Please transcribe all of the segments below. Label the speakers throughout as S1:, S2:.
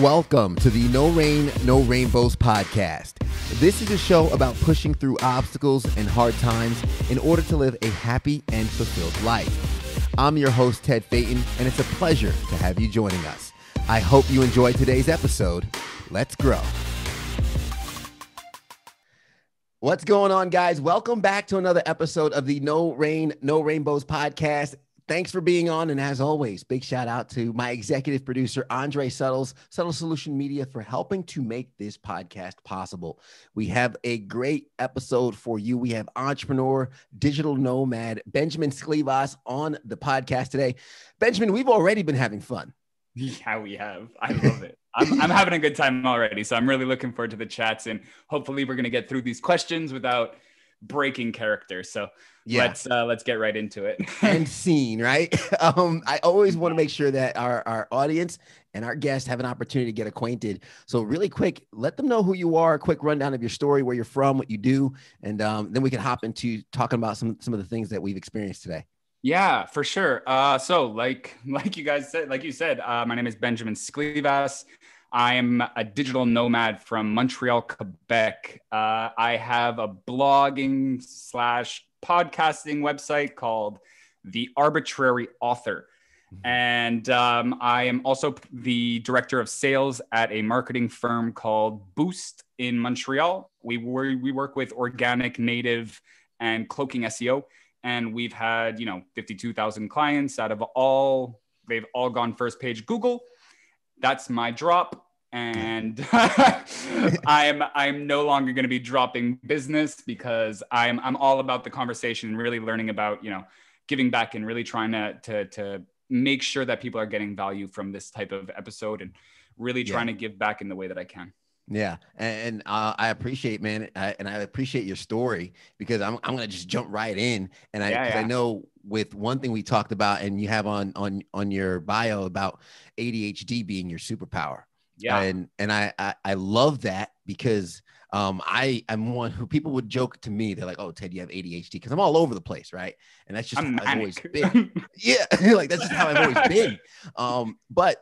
S1: Welcome to the No Rain, No Rainbows podcast. This is a show about pushing through obstacles and hard times in order to live a happy and fulfilled life. I'm your host, Ted Phaeton, and it's a pleasure to have you joining us. I hope you enjoyed today's episode. Let's grow. What's going on, guys? Welcome back to another episode of the No Rain, No Rainbows podcast thanks for being on. And as always, big shout out to my executive producer, Andre Suttles, Subtle Solution Media, for helping to make this podcast possible. We have a great episode for you. We have entrepreneur, digital nomad, Benjamin Sklivas on the podcast today. Benjamin, we've already been having fun.
S2: Yeah, we have. I love it. I'm, I'm having a good time already. So I'm really looking forward to the chats and hopefully we're going to get through these questions without breaking character. So yeah. let's uh, let's get right into it.
S1: and scene, right? Um, I always want to make sure that our, our audience and our guests have an opportunity to get acquainted. So really quick, let them know who you are, a quick rundown of your story, where you're from, what you do, and um, then we can hop into talking about some some of the things that we've experienced today.
S2: Yeah, for sure. Uh, so like like you guys said, like you said, uh, my name is Benjamin Sklivas. I'm a digital nomad from Montreal, Quebec. Uh, I have a blogging slash podcasting website called The Arbitrary Author. Mm-hmm. And um, I am also the director of sales at a marketing firm called Boost in Montreal. We, we work with organic, native, and cloaking SEO. And we've had, you know, 52,000 clients out of all, they've all gone first page Google. That's my drop and I'm I'm no longer going to be dropping business because I'm I'm all about the conversation and really learning about you know giving back and really trying to to to make sure that people are getting value from this type of episode and really trying yeah. to give back in the way that I can.
S1: Yeah, and, uh, I appreciate, man, I, and I appreciate your story because I'm I'm gonna just jump right in, and I yeah, yeah. I know with one thing we talked about, and you have on on on your bio about ADHD being your superpower yeah. And and I I, I love that because um I I'm one who people would joke to me. They're like, "Oh, Ted, you have ADHD," because I'm all over the place, right? And that's just I'm how I've always been. yeah, like that's just how I've always been. Um, but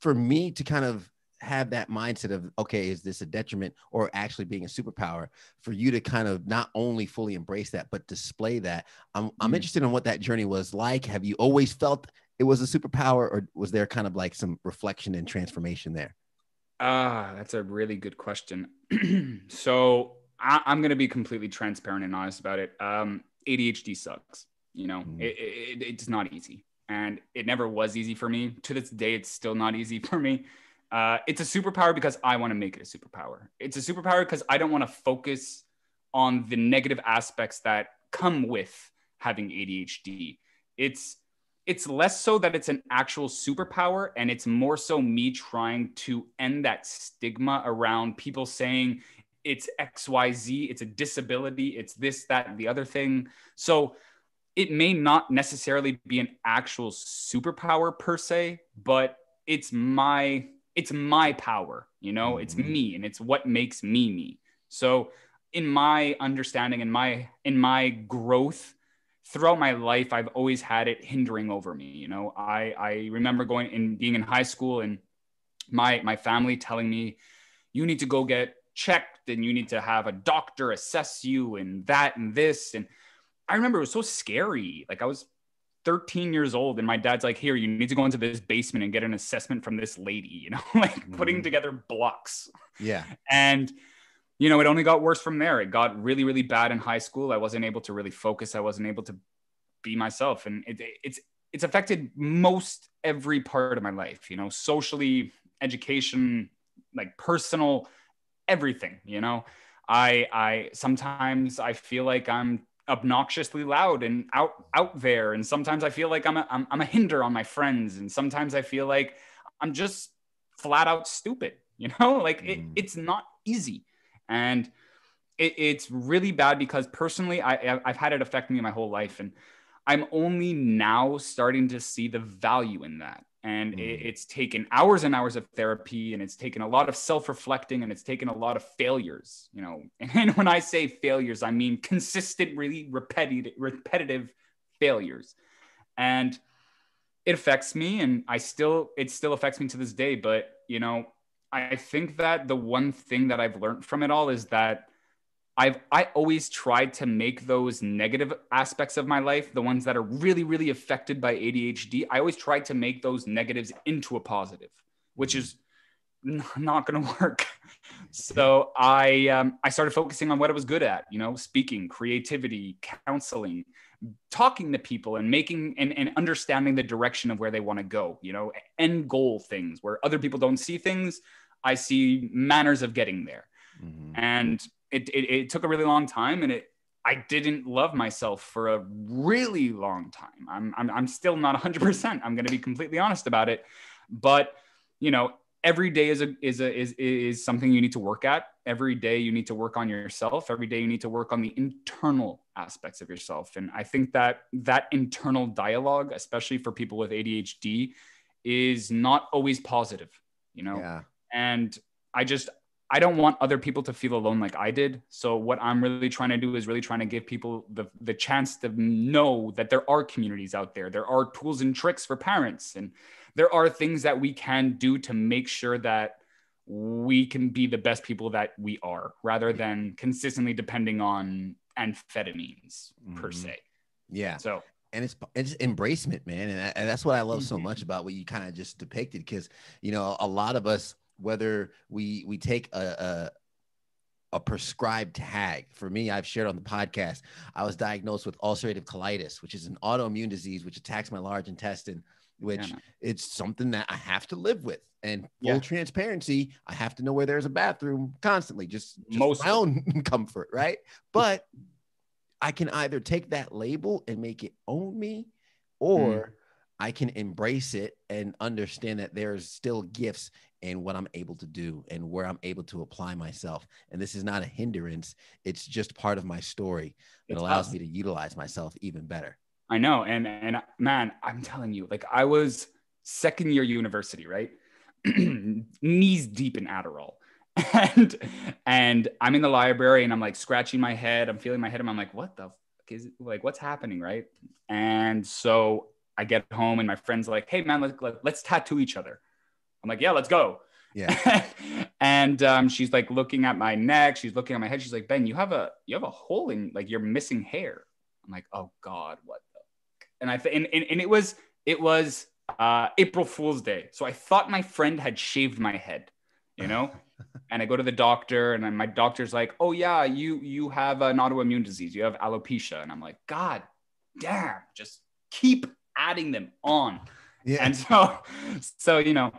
S1: for me to kind of have that mindset of okay is this a detriment or actually being a superpower for you to kind of not only fully embrace that but display that i'm, I'm mm. interested in what that journey was like have you always felt it was a superpower or was there kind of like some reflection and transformation there
S2: Ah, that's a really good question. so I, am going to be completely transparent and honest about it. Um, ADHD sucks. You know, mm. it, it, it's not easy, and it never was easy for me. To this day, it's still not easy for me. Uh, it's a superpower because I want to make it a superpower. It's a superpower because I don't want to focus on the negative aspects that come with having ADHD. It's it's less so that it's an actual superpower and it's more so me trying to end that stigma around people saying it's xyz it's a disability it's this that and the other thing so it may not necessarily be an actual superpower per se but it's my it's my power you know it's mm-hmm. me and it's what makes me me so in my understanding and my in my growth throughout my life, I've always had it hindering over me. You know, I, I remember going and being in high school and my, my family telling me, you need to go get checked and you need to have a doctor assess you and that and this. And I remember it was so scary. Like I was 13 years old and my dad's like, here, you need to go into this basement and get an assessment from this lady, you know, like mm. putting together blocks.
S1: Yeah.
S2: And you know, it only got worse from there. It got really, really bad in high school. I wasn't able to really focus. I wasn't able to be myself, and it, it's it's affected most every part of my life. You know, socially, education, like personal, everything. You know, I I sometimes I feel like I'm obnoxiously loud and out out there, and sometimes I feel like I'm a, I'm, I'm a hinder on my friends, and sometimes I feel like I'm just flat out stupid. You know, like it, mm. it's not easy and it, it's really bad because personally, I, I've had it affect me my whole life. And I'm only now starting to see the value in that. And mm. it, it's taken hours and hours of therapy and it's taken a lot of self reflecting and it's taken a lot of failures, you know. And when I say failures, I mean consistent, really repetitive, repetitive failures. And it affects me and I still, it still affects me to this day. But, you know, I think that the one thing that I've learned from it all is that I've I always tried to make those negative aspects of my life, the ones that are really really affected by ADHD, I always tried to make those negatives into a positive, which is not going to work. So I um, I started focusing on what I was good at, you know, speaking, creativity, counseling, talking to people and making and, and understanding the direction of where they want to go, you know, end goal things where other people don't see things. I see manners of getting there. Mm-hmm. And it, it, it took a really long time and it, I didn't love myself for a really long time. I'm, I'm, I'm still not 100%. I'm going to be completely honest about it. But, you know, every day is a is a is is something you need to work at. Every day you need to work on yourself. Every day you need to work on the internal aspects of yourself. And i think that that internal dialogue especially for people with adhd is not always positive you know? Yeah. and i just i don't want other people to feel alone like i did so what i'm really trying to do is really trying to give people the the chance to know that there are communities out there there are tools and tricks for parents and there are things that we can do to make sure that we can be the best people that we are rather than consistently depending on amphetamines mm-hmm. per se.
S1: Yeah. So and it's it's embracement, man, and, and that's what I love so mm-hmm. much about what you kind of just depicted, because you know a lot of us, whether we we take a, a a prescribed tag. For me, I've shared on the podcast, I was diagnosed with ulcerative colitis, which is an autoimmune disease which attacks my large intestine which yeah. it's something that I have to live with. And full yeah. transparency, I have to know where there's a bathroom constantly, just, just Most my own comfort, right? But I can either take that label and make it own me, or mm. I can embrace it and understand that there's still gifts in what I'm able to do and where I'm able to apply myself. And this is not a hindrance, it's just part of my story that it's allows us. me to utilize myself even better.
S2: I know. And and man, I'm telling you, like I was second year university, right? Knees deep in Adderall. And and I'm in the library and I'm like scratching my head. I'm feeling my head and I'm like, what the fuck is it? like what's happening, right? And so I get home and my friend's like, hey man, let, let, let's tattoo each other. I'm like, yeah, let's go.
S1: Yeah.
S2: and um, she's like looking at my neck. She's looking at my head. She's like, Ben, you have a you have a hole in like you're missing hair. I'm like, oh God, what and I th- and, and, and it was it was uh, April Fool's Day, so I thought my friend had shaved my head, you know. and I go to the doctor, and my doctor's like, "Oh yeah, you you have an autoimmune disease. You have alopecia." And I'm like, "God damn, just keep adding them on." Yeah. And so, so you know,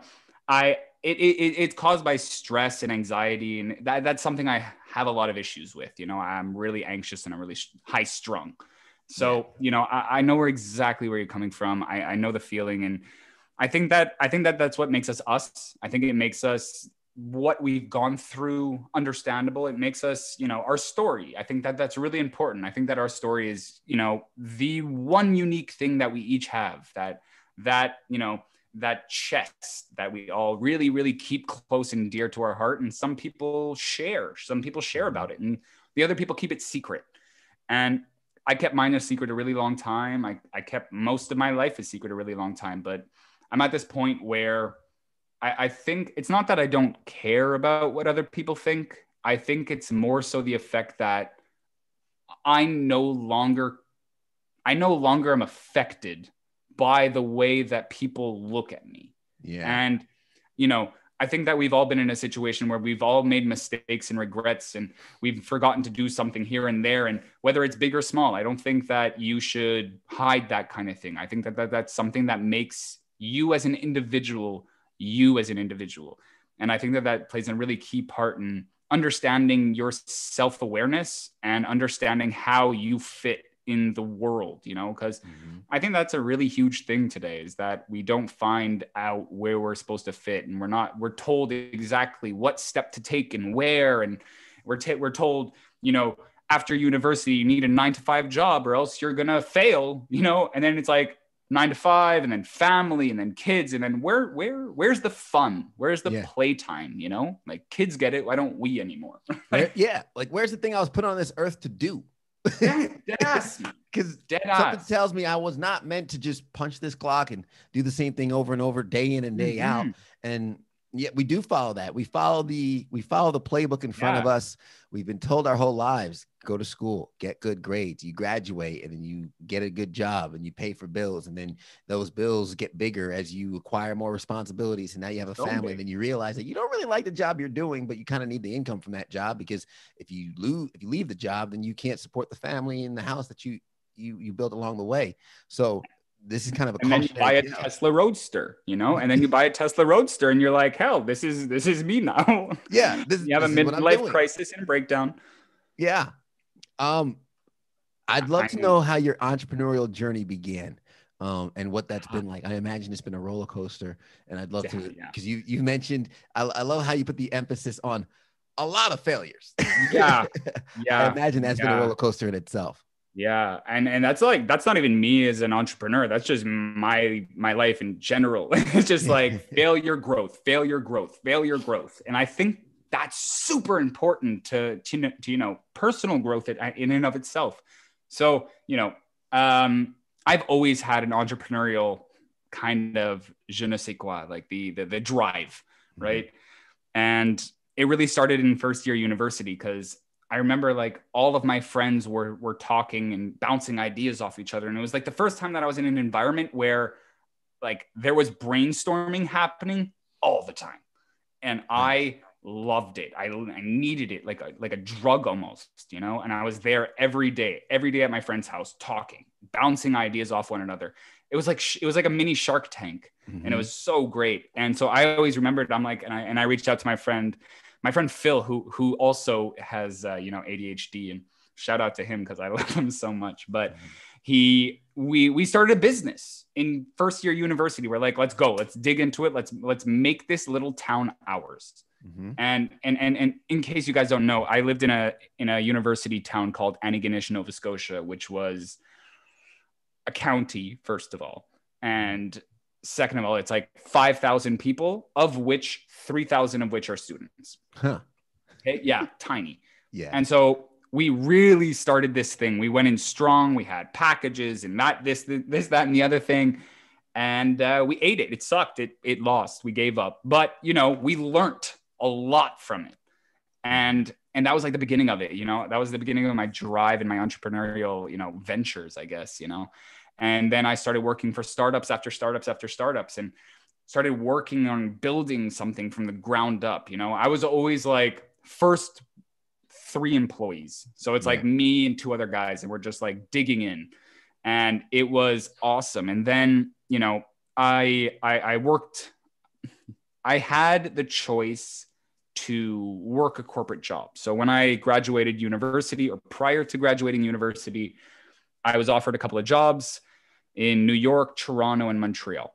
S2: I it, it it's caused by stress and anxiety, and that that's something I have a lot of issues with. You know, I'm really anxious and I'm really high strung. So, yeah. you know, I, I, know where exactly where you're coming from. I, I know the feeling. And I think that, I think that that's what makes us us. I think it makes us what we've gone through understandable. It makes us, you know, our story. I think that that's really important. I think that our story is, you know, the one unique thing that we each have that, that, you know, that chest that we all really really keep close and dear to our heart and some people share some people share about it and the other people keep it secret and I kept mine a secret a really long time. I, I kept most of my life a secret a really long time, but I'm at this point where I, I think it's not that I don't care about what other people think. I think it's more so the effect that I no longer I no longer am affected by the way that people look at me.
S1: Yeah.
S2: And you know, I think that we've all been in a situation where we've all made mistakes and regrets and we've forgotten to do something here and there. And whether it's big or small, I don't think that you should hide that kind of thing. I think that, that that's something that makes you as an individual, you as an individual. And I think that that plays a really key part in understanding your self awareness and understanding how you fit in the world you know because mm-hmm. i think that's a really huge thing today is that we don't find out where we're supposed to fit and we're not we're told exactly what step to take and where and we're t- we're told you know after university you need a 9 to 5 job or else you're going to fail you know? And then it's like 9 to 5 and then family and then kids and then where where where's the fun? Where's the yeah. playtime you know? Like kids get it why don't we anymore?
S1: Yeah like where's the thing i was put on this earth to do
S2: dead ass.
S1: Because something tells me I was not meant to just punch this clock and do the same thing over and over, day in and day mm-hmm. out. And yeah, we do follow that. We follow the we follow the playbook in front yeah. of us. We've been told our whole lives, go to school, get good grades, you graduate, and then you get a good job and you pay for bills. And then those bills get bigger as you acquire more responsibilities. And now you have a family, and then you realize that you don't really like the job you're doing, but you kind of need the income from that job because if you lose if you leave the job, then you can't support the family in the house that you you you built along the way. So this is kind of a
S2: and then you buy a Tesla Roadster, you know, and then you buy a Tesla Roadster, and you're like, hell, this is this is me now.
S1: Yeah,
S2: this, you have a midlife crisis and breakdown.
S1: Yeah, um, I'd love to know how your entrepreneurial journey began. Um, and what that's been like. I imagine it's been a roller coaster, and I'd love yeah, to because yeah. you you mentioned. I, I love how you put the emphasis on a lot of failures.
S2: Yeah, yeah.
S1: I imagine that's yeah. been a roller coaster in itself.
S2: Yeah, and and that's like that's not even me as an entrepreneur. That's just my my life in general. it's just like failure, growth, failure, growth, failure, growth, and I think that's super important to to, to you know personal growth in and of itself. So you know, um, I've always had an entrepreneurial kind of je ne sais quoi, like the the, the drive, mm-hmm. right? And it really started in first year university because I remember like all of my friends were were talking and bouncing ideas off each other, and it was like the first time that I was in an environment where like there was brainstorming happening all the time, and I loved it. I, I needed it like a, like a drug almost, you know. And I was there every day, every day at my friend's house, talking, bouncing ideas off one another. It was like it was like a mini Shark Tank, mm-hmm. and it mm-hmm. was so great. And so I always remembered. I'm like, and I and I reached out to my friend my friend Phil, who who also has uh, you know ADHD, and shout out to him because I love him so much. But mm-hmm. he we we started a business in first year university. We're like, let's go, let's dig into it, let's let's make this little town ours. Mm-hmm. And, and and and in case you guys don't know, I lived in a in a university town called Antigonish, Nova Scotia, which was a county first of all, and second of all, it's like 5,000 people, of which 3,000 of which are students. Huh. Okay. Yeah. tiny.
S1: Yeah.
S2: And so we really started this thing. We went in strong. We had packages and that, this, this, that, and the other thing. And uh, we ate it. It sucked. It, it lost. We gave up. But, you know, we learned a lot from it. And, and that was like the beginning of it, you know, that was the beginning of my drive and my entrepreneurial, you know, ventures, I guess, you know. And then I started working for startups after startups after startups and started working on building something from the ground up. You know, I was always like first three employees. So it's yeah. like me and two other guys, and we're just like digging in. And it was awesome. And then, you know, I I, I worked, I had the choice to work a corporate job. So when I graduated university or prior to graduating university, I was offered a couple of jobs in New York, Toronto, and Montreal.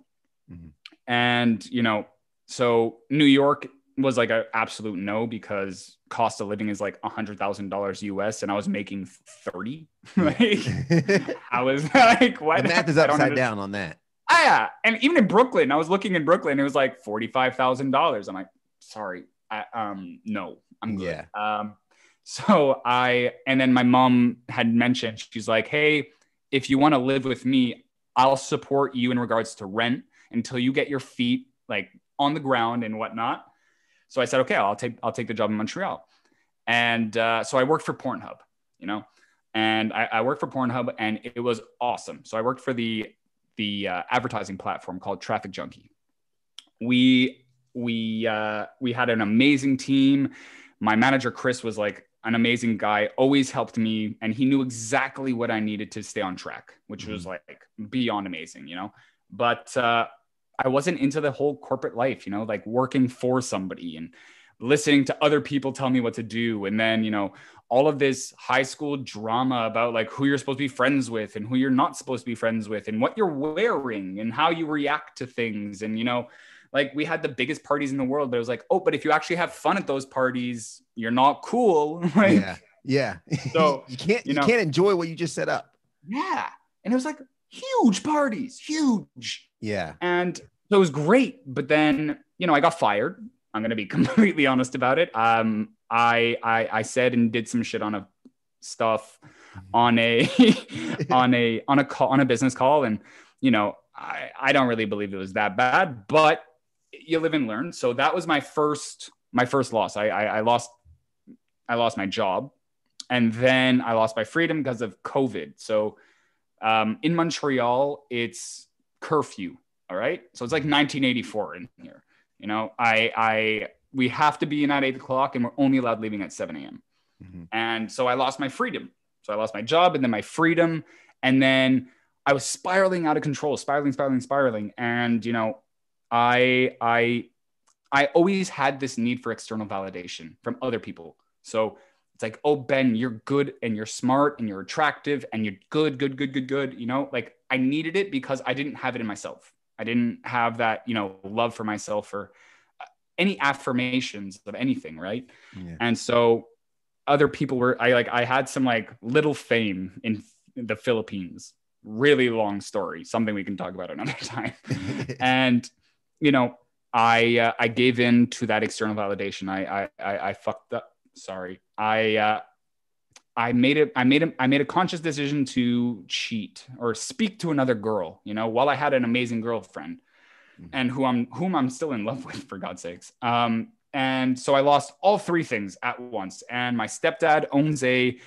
S2: Mm-hmm. And, you know, so New York was like an absolute no because cost of living is like a hundred thousand dollars US and I was making 30. like I was like, what?
S1: The math is upside down on that.
S2: Ah, yeah. And even in Brooklyn, I was looking in Brooklyn, it was like $45,000. I'm like, sorry. I, um, no, I'm good. Yeah. Um, so I, and then my mom had mentioned, she's like, Hey, if you want to live with me, I'll support you in regards to rent until you get your feet like on the ground and whatnot. So I said, okay, I'll take I'll take the job in Montreal. And uh, so I worked for Pornhub, you know, and I, I, worked for Pornhub, and it was awesome. So I worked for the the uh, advertising platform called TrafficJunky. We we uh, we had an amazing team. My manager Chris was like an amazing guy, always helped me, and he knew exactly what I needed to stay on track, which mm-hmm. was like beyond amazing, you know. But uh, I wasn't into the whole corporate life, you know, like working for somebody and listening to other people tell me what to do, and then you know all of this high school drama about like who you're supposed to be friends with and who you're not supposed to be friends with, and what you're wearing and how you react to things, and you know like we had the biggest parties in the world, but it was like, oh, but if you actually have fun at those parties, you're not cool.
S1: like, yeah. Yeah. So you can't you, know, you can't enjoy what you just set up.
S2: Yeah. And it was like huge parties, huge.
S1: Yeah.
S2: And so it was great. But then, you know, I got fired. I'm gonna be completely honest about it. Um, I I I said and did some shit on a stuff on a on a on a call on a business call and you know I, I don't really believe it was that bad but you live and learn. So that was my first my first loss. I, I, I lost I lost my job, and then I lost my freedom because of COVID. So um, in Montreal, it's curfew. All right, so it's like 1984 in here. You know, I I we have to be in at eight o'clock, and we're only allowed leaving at 7 a.m. Mm-hmm. And so I lost my freedom. So I lost my job, and then my freedom, and then I was spiraling out of control, spiraling, spiraling, spiraling. And you know, I I I always had this need for external validation from other people. So it's like, oh Ben, you're good and you're smart and you're attractive and you're good, good, good, good, good. You know, like I needed it because I didn't have it in myself. I didn't have that, you know, love for myself or uh, any affirmations of anything, right? Yeah. And so other people were I like I had some like little fame in the Philippines really long story, something we can talk about another time. and you know, I uh, I gave in to that external validation. I I I, fucked up. Sorry. I uh, I made it. I made a, I made a conscious decision to cheat or speak to another girl. You know, while I had an amazing girlfriend, mm-hmm. and who I'm whom I'm still in love with, for God's sakes. Um, and so I lost all three things at once. And my stepdad owns a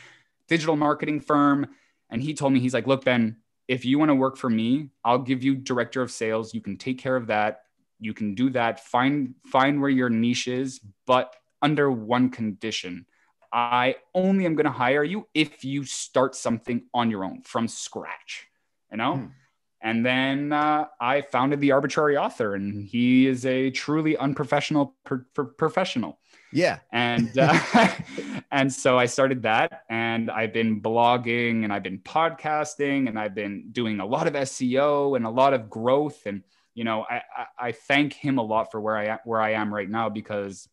S2: digital marketing firm, and he told me he's like, look, Ben, if you want to work for me, I'll give you director of sales. You can take care of that. You can do that. Find find where your niche is, but under one condition. I only am going to hire you if you start something on your own from scratch. You know? Hmm. And then uh, I founded the arbitrary author, and he is a truly unprofessional per- per- professional.
S1: Yeah.
S2: And uh, and so I started that and I've been blogging and I've been podcasting and I've been doing a lot of SEO and a lot of growth and you know I, I, I thank him a lot for where I am where I am right now because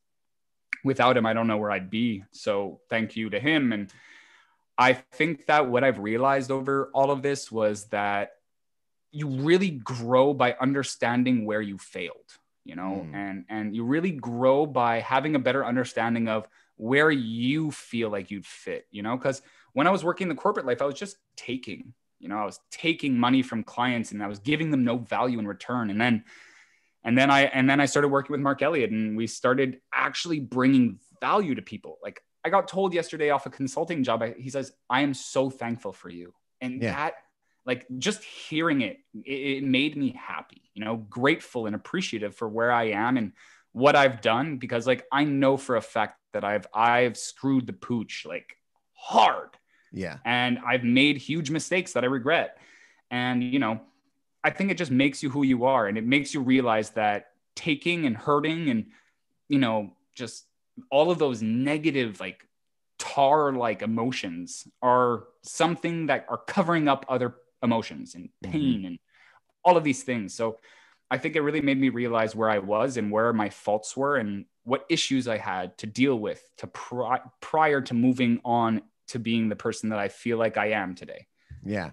S2: without him I don't know where I'd be. So thank you to him and I think that what I've realized over all of this was that you really grow by understanding where you failed you know mm. and and you really grow by having a better understanding of where you feel like you'd fit you know because when i was working the corporate life i was just taking you know i was taking money from clients and i was giving them no value in return and then and then i and then i started working with mark elliott and we started actually bringing value to people like i got told yesterday off a consulting job I, he says i am so thankful for you and yeah. that like just hearing it, it, it made me happy, you know, grateful and appreciative for where I am and what I've done because like I know for a fact that I've I've screwed the pooch like hard.
S1: Yeah.
S2: And I've made huge mistakes that I regret. And you know, I think it just makes you who you are and it makes you realize that taking and hurting and you know, just all of those negative like tar like emotions are something that are covering up other emotions and mm-hmm. pain mm-hmm. and all of these things. So I think it really made me realize where I was and where my faults were and what issues I had to deal with to pri- prior to moving on to being the person that I feel like I am today.
S1: Yeah.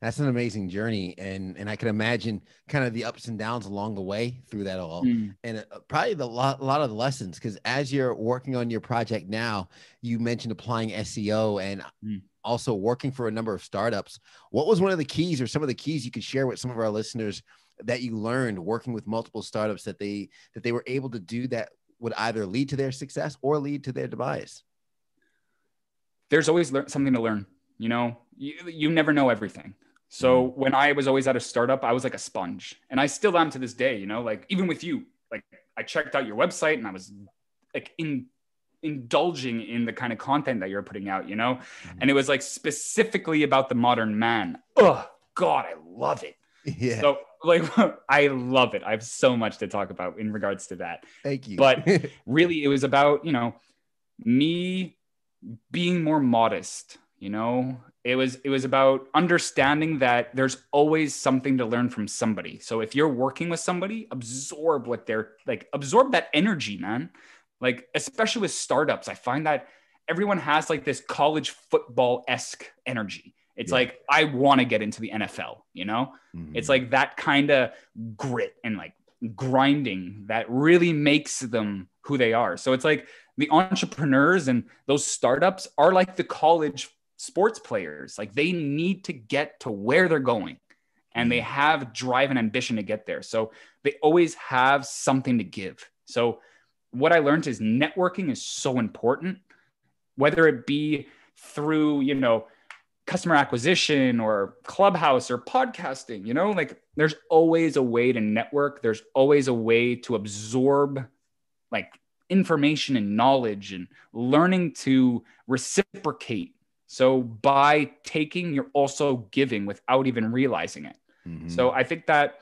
S1: That's an amazing journey, and and I can imagine kind of the ups and downs along the way through that all, mm. and uh, probably the lot, a lot of the lessons. Because as you're working on your project now, you mentioned applying SEO, and mm also working for a number of startups. What was one of the keys or some of the keys you could share with some of our listeners that you learned working with multiple startups that they that they were able to do that would either lead to their success or lead to their demise?
S2: There's always le- something to learn. You know, you, you never know everything. So mm-hmm. when I was always at a startup, I was like a sponge, and I still am to this day. You know, like even with you, like I checked out your website and I was like in indulging in the kind of content that you're putting out, you know? Mm-hmm. And it was like specifically about the modern man. Oh, God, I love it. Yeah. So, like, I love it. I have so much to talk about in regards to that.
S1: Thank you.
S2: But really, it was about, you know, me being more modest, you know? It was it was about understanding that there's always something to learn from somebody. So if you're working with somebody, absorb what they're like absorb that energy, man like, especially with startups, I find that everyone has like this college football esque energy. It's yeah. like, I want to get into the NFL, you know? Mm-hmm. It's like that kind of grit and like grinding that really makes them who they are. So it's like the entrepreneurs and those startups are like the college sports players. Like they need to get to where they're going. and they mm. have drive and ambition to get there. So they always have something to give. So what I learned is networking is so important, whether it be through, you know, customer acquisition or clubhouse or podcasting, you know, like there's always a way to network. There's always a way to absorb like information and knowledge and learning to reciprocate. So by taking, you're also giving without even realizing it. Mm-hmm. So I think that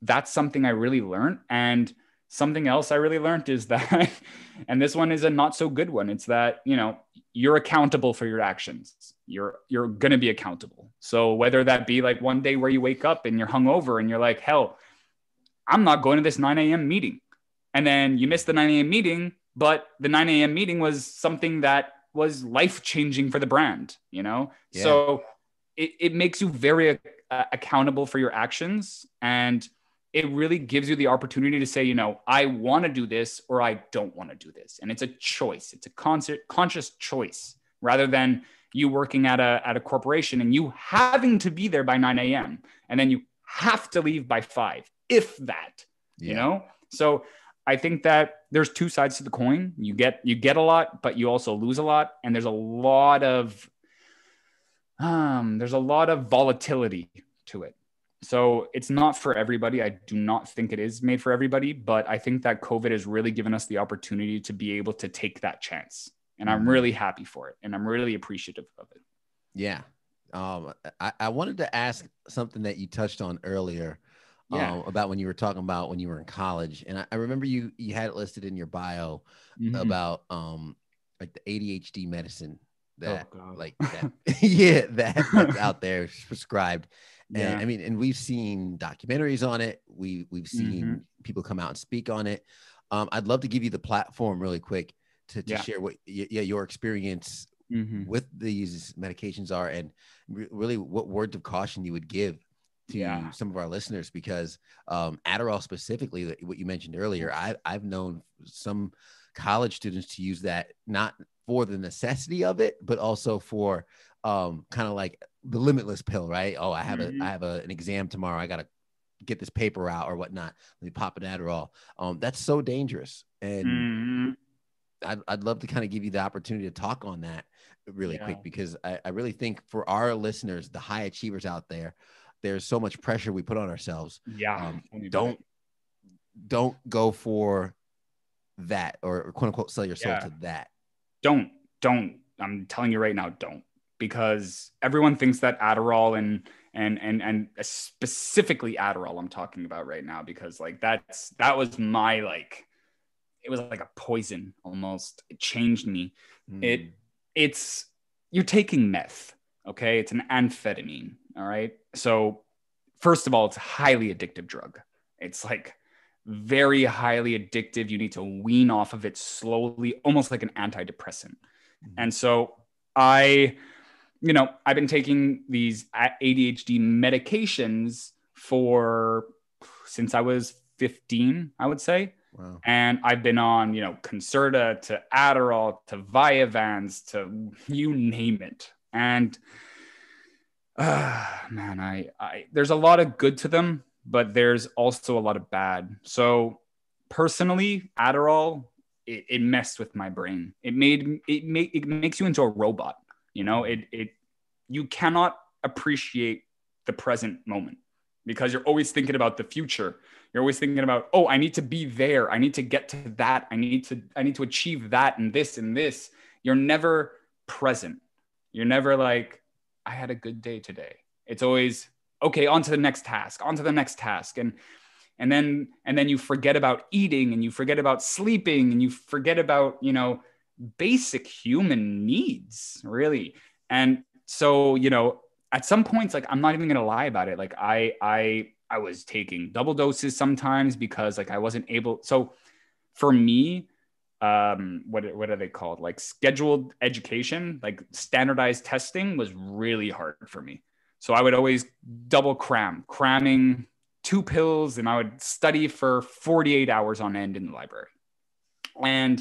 S2: that's something I really learned. And something else I really learned is that, and this one is a not so good one. It's that, you know, you're accountable for your actions. You're, you're going to be accountable. So whether that be like one day where you wake up and you're hungover and you're like, hell, I'm not going to this 9 a.m. meeting. And then you miss the 9 a.m. meeting, but the 9 a.m. meeting was something that was life changing for the brand, you know? Yeah. So it, it makes you very uh, accountable for your actions and it really gives you the opportunity to say you know i want to do this or i don't want to do this and it's a choice it's a concert, conscious choice rather than you working at a at a corporation and you having to be there by 9 a.m and then you have to leave by 5 if that yeah. you know so i think that there's two sides to the coin you get you get a lot but you also lose a lot and there's a lot of um, there's a lot of volatility to it. So it's not for everybody. I do not think it is made for everybody, but I think that COVID has really given us the opportunity to be able to take that chance. And I'm mm-hmm. really happy for it. And I'm really appreciative of it.
S1: Yeah. Um, I, I wanted to ask something that you touched on earlier yeah. uh, about when you were talking about when you were in college. And I, I remember you, you had it listed in your bio mm-hmm. about um, like the ADHD medicine that oh, like that, yeah that that's out there prescribed yeah. And, i mean and we've seen documentaries on it we we've seen mm-hmm. people come out and speak on it um, i'd love to give you the platform really quick to, to yeah. share what yeah your experience mm-hmm. with these medications are and re- really what words of caution you would give to yeah. some of our listeners because um, Adderall specifically, what you mentioned earlier, I, I've known some college students to use that not for the necessity of it, but also for um, kind of like the limitless pill, right? Oh, I have mm-hmm. a I have a, an exam tomorrow. I gotta get this paper out or whatnot. Let me pop an Adderall. Um, that's so dangerous, and mm-hmm. I'd I'd love to kind of give you the opportunity to talk on that really yeah. quick because I, I really think for our listeners, the high achievers out there, there's so much pressure we put on ourselves.
S2: Yeah, um,
S1: don't don't go for that or quote unquote sell yourself yeah. to that
S2: don't don't i'm telling you right now don't because everyone thinks that adderall and and and and specifically adderall i'm talking about right now because like that's that was my like it was like a poison almost it changed me mm. it it's you're taking meth okay it's an amphetamine all right so first of all it's a highly addictive drug it's like very highly addictive. You need to wean off of it slowly, almost like an antidepressant. Mm-hmm. And so I, you know, I've been taking these ADHD medications for since I was 15, I would say. And I've been on, you know, Concerta to Adderall to Vyvanse to you name it. And uh, man, I, I, there's a lot of good to them but there's also a lot of bad. So personally, Adderall, it, it messed with my brain. It made it make it makes you into a robot. You know, it it you cannot appreciate the present moment because you're always thinking about the future. You're always thinking about, oh, I need to be there. I need to get to that. I need to I need to achieve that and this and this. You're never present. You're never like, I had a good day today. It's always okay on to the next task on to the next task and and then and then you forget about eating and you forget about sleeping and you forget about you know basic human needs really and so you know at some points like i'm not even gonna lie about it like i i i was taking double doses sometimes because like i wasn't able so for me um what what are they called like scheduled education like standardized testing was really hard for me so I would always double cram, cramming two pills, and I would study for 48 hours on end in the library. And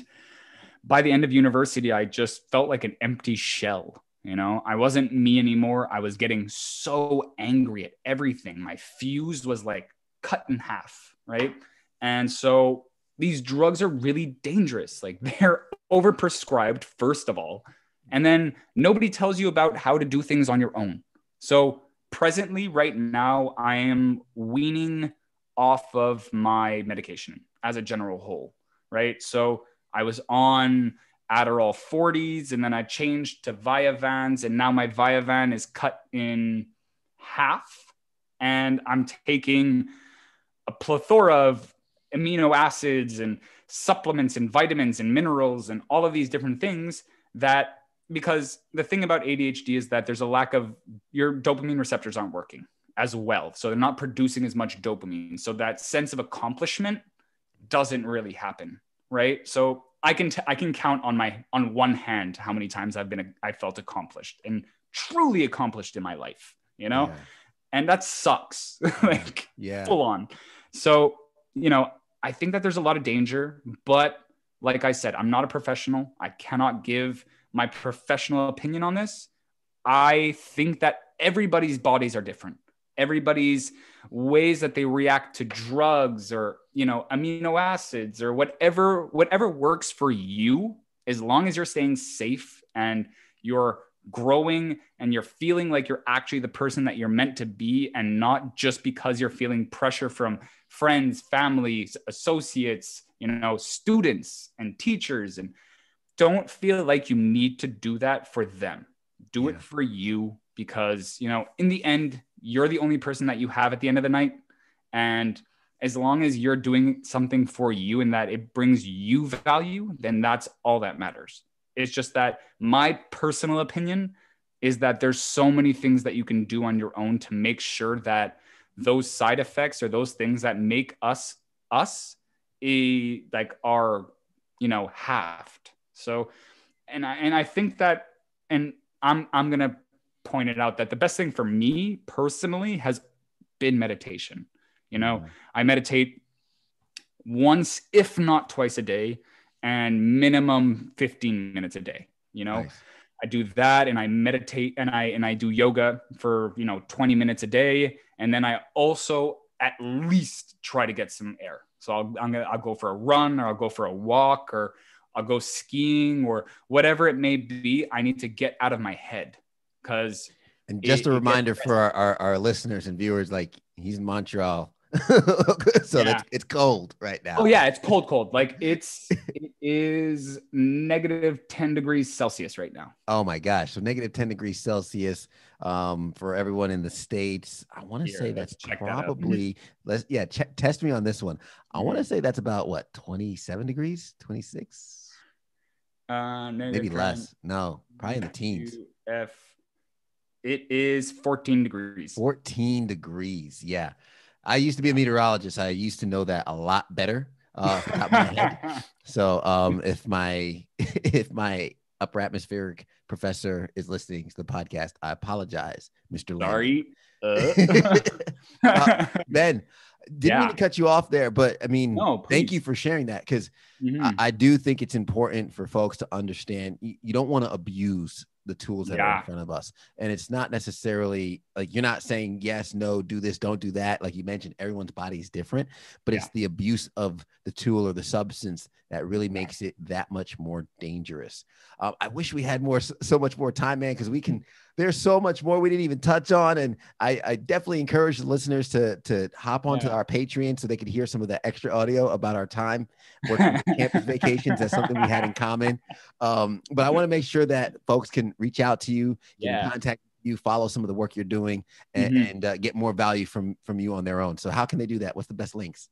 S2: by the end of university, I just felt like an empty shell. You know, I wasn't me anymore. I was getting so angry at everything. My fuse was like cut in half, right? And so these drugs are really dangerous. Like they're overprescribed, first of all. And then nobody tells you about how to do things on your own. So presently, right now, I am weaning off of my medication as a general whole, right? So I was on Adderall 40s and then I changed to Vyvanse and now my Vyvan is cut in half and I'm taking a plethora of amino acids and supplements and vitamins and minerals and all of these different things that because the thing about ADHD is that there's a lack of your dopamine receptors aren't working as well. So they're not producing as much dopamine. So that sense of accomplishment doesn't really happen, right? So I can t- I can count on my on one hand how many times I've been I felt accomplished and truly accomplished in my life, you know? Yeah. And that sucks. like yeah. full on. So, you know, I think that there's a lot of danger, but like I said, I'm not a professional. I cannot give my professional opinion on this. I think that everybody's bodies are different. Everybody's ways that they react to drugs or, you know, amino acids or whatever whatever works for you as long as you're staying safe and you're growing and you're feeling like you're actually the person that you're meant to be and not just because you're feeling pressure from friends, families, associates, you know, students and teachers and don't feel like you need to do that for them. Do yeah. it for you because, you know, in the end, you're the only person that you have at the end of the night. And as long as you're doing something for you and that it brings you value, then that's all that matters. It's just that my personal opinion is that there's so many things that you can do on your own to make sure that those side effects or those things that make us us a, like are you know halved so and i and i think that and i'm i'm gonna point it out that the best thing for me personally has been meditation you know mm-hmm. i meditate once if not twice a day and minimum 15 minutes a day you know nice. i do that and i meditate and i and i do yoga for you know 20 minutes a day and then i also at least try to get some air so i'll I'm gonna, i'll go for a run or i'll go for a walk or i'll go skiing or whatever it may be i need to get out of my head because
S1: and just it, a reminder for our, our, our listeners and viewers like he's in montreal so yeah. that's it's cold right now.
S2: Oh yeah, it's cold, cold. Like it's it is negative 10 degrees Celsius right now.
S1: Oh my gosh. So negative 10 degrees Celsius um for everyone in the States. I want to say that's probably that let's yeah, test me on this one. I want to say that's about what 27 degrees, 26.
S2: Uh
S1: maybe less. No, probably in the teens.
S2: F it is 14 degrees.
S1: 14 degrees. Yeah. I used to be a meteorologist. I used to know that a lot better. Uh, so um, if my if my upper atmospheric professor is listening to the podcast, I apologize, Mr.
S2: Sorry.
S1: Uh. uh, ben, didn't yeah. mean to cut you off there, but I mean, no, thank you for sharing that because mm-hmm. I, I, do think it's important for folks to understand you, you don't want to abuse the tools that yeah. are in front of us. And it's not necessarily like you're not saying yes, no, do this, don't do that. Like you mentioned, everyone's body is different, but yeah. it's the abuse of the tool or the substance that really makes it that much more dangerous. Uh, I wish we had more, so much more time, man, because we can. There's so much more we didn't even touch on, and I, I definitely encourage the listeners to to hop onto yeah. our Patreon so they could hear some of the extra audio about our time working campus vacations. That's something we had in common. Um, but I want to make sure that folks can reach out to you, yeah. contact you, follow some of the work you're doing, and, mm-hmm. and uh, get more value from from you on their own. So how can they do that? What's the best links?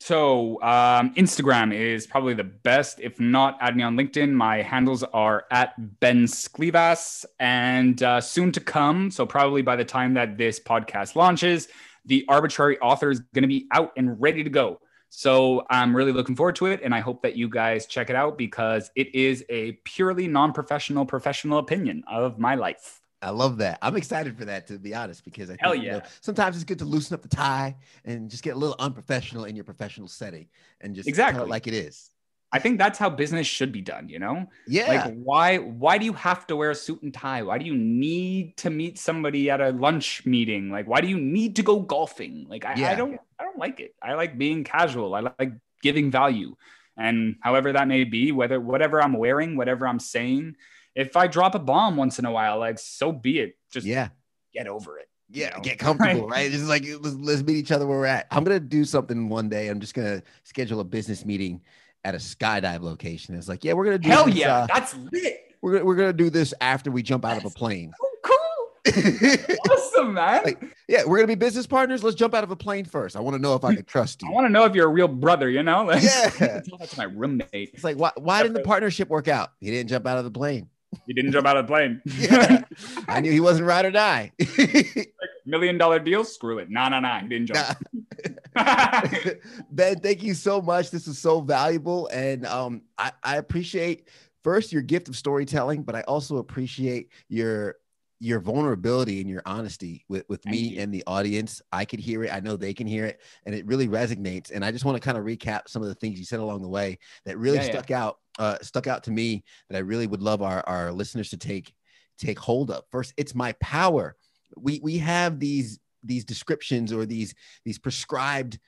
S2: So um, Instagram is probably the best. If not, add me on LinkedIn. My handles are at Ben Sklivas and uh, soon to come. So probably by the time that this podcast launches, the arbitrary author is going to be out and ready to go. So I'm really looking forward to it. And I hope that you guys check it out because it is a purely non professional, professional opinion of my life.
S1: I love that. I'm excited for that, to be honest, because I think,
S2: Hell yeah. You know,
S1: sometimes it's good to loosen up the tie and just get a little unprofessional in your professional setting and just
S2: exactly
S1: like it is.
S2: I think that's how business should be done, you know?
S1: Yeah.
S2: Like why why do you have to wear a suit and tie? Why do you need to meet somebody at a lunch meeting? Like why do you need to go golfing? Like I, yeah. I don't I don't like it. I like being casual. I like giving value. And however that may be, whether whatever I'm wearing, whatever I'm saying, if I drop a bomb once in a while, like so be it. Just
S1: yeah,
S2: get over it.
S1: Yeah, you know? get comfortable, right? right? Just like let's, let's meet each other where we're at. I'm gonna do something one day. I'm just gonna schedule a business meeting at a skydive location. It's like, yeah, we're gonna do
S2: hell this, yeah, uh, that's lit.
S1: We're gonna, we're gonna do this after we jump out that's of a plane.
S2: Cool. awesome, man.
S1: Like, yeah, we're gonna be business partners. Let's jump out of a plane first. I want to know if I can trust you.
S2: I want to know if you're a real brother. You know,
S1: like, yeah.
S2: Tell that to my roommate.
S1: It's like, why? Why didn't the partnership work out? He didn't jump out of the plane.
S2: He didn't jump out of the plane.
S1: yeah. I knew he wasn't ride or die.
S2: like, million dollar deal? Screw it. Nah, nah, nah. He didn't jump.
S1: Nah. ben, thank you so much. This is so valuable. And um, I, I appreciate first your gift of storytelling, but I also appreciate your your vulnerability and your honesty with, with me you. and the audience. I could hear it. I know they can hear it. And it really resonates. And I just want to kind of recap some of the things you said along the way that really yeah, stuck yeah. out, uh, stuck out to me that I really would love our, our listeners to take, take hold of. First, it's my power. We, we have these, these descriptions or these, these prescribed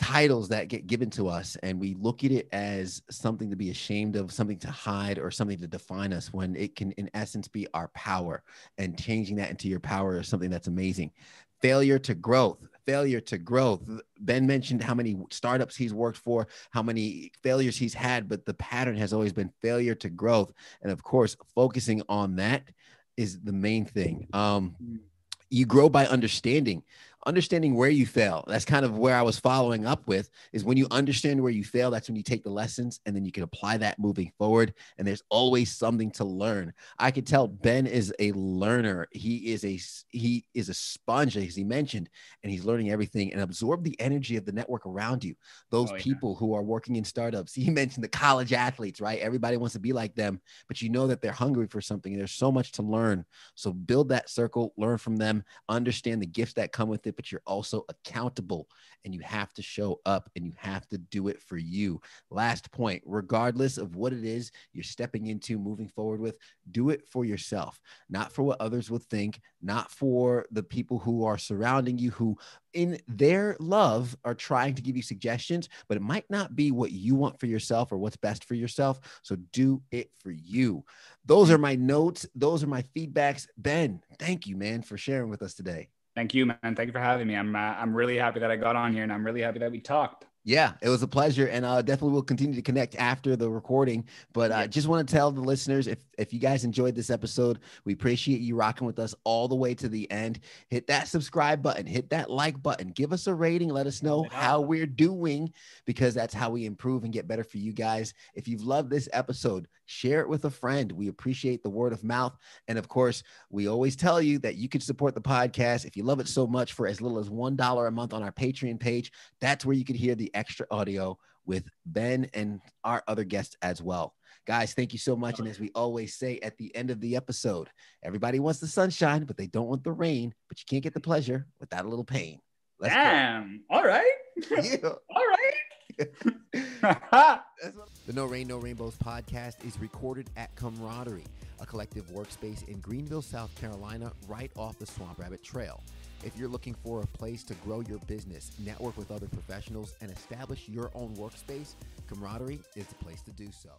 S1: titles that get given to us and we look at it as something to be ashamed of something to hide or something to define us when it can in essence be our power and changing that into your power is something that's amazing. Failure to growth failure to growth. Ben mentioned how many startups he's worked for how many failures he's had but the pattern has always been failure to growth. And of course focusing on that is the main thing. Um, mm. you grow by understanding understanding where you fail. That's kind of where I was following up with is when you understand where you fail, that's when you take the lessons and then you can apply that moving forward. And there's always something to learn. I could tell Ben is a learner. He is a he is a sponge, as he mentioned, and he's learning everything and absorb the energy of the network around you. Those oh, yeah. people who are working in startups. He mentioned the college athletes, right? Everybody wants to be like them, but you know that they're hungry for something. There's so much to learn. So build that circle, learn from them, understand the gifts that come with it but you're also accountable and you have to show up and you have to do it for you. Last point, regardless of what it is you're stepping into, moving forward with, do it for yourself, not for what others would think, not for the people who are surrounding you who in their love are trying to give you suggestions, but it might not be what you want for yourself or what's best for yourself. So do it for you. Those are my notes. Those are my feedbacks. Ben, thank you, man, for sharing with us today.
S2: Thank you, man. Thank you for having me. I'm uh, I'm really happy that I got on here, and I'm really happy that we talked.
S1: Yeah, it was a pleasure, and uh, definitely will continue to connect after the recording. But I uh, just want to tell the listeners if if you guys enjoyed this episode, we appreciate you rocking with us all the way to the end. Hit that subscribe button, hit that like button, give us a rating, let us know how we're doing because that's how we improve and get better for you guys. If you've loved this episode, share it with a friend. We appreciate the word of mouth, and of course, we always tell you that you can support the podcast if you love it so much for as little as one dollar a month on our Patreon page. That's where you can hear the extra audio with Ben and our other guests as well. Guys, thank you so much. And as we always say at the end of the episode, everybody wants the sunshine, but they don't want the rain. But you can't get the pleasure without a little pain.
S2: Let's Damn. Go. All right. Yeah. All right.
S1: the No Rain, No Rainbows podcast is recorded at Camaraderie, a collective workspace in Greenville, South Carolina, right off the Swamp Rabbit Trail. If you're looking for a place to grow your business, network with other professionals, and establish your own workspace, Camaraderie is the place to do so.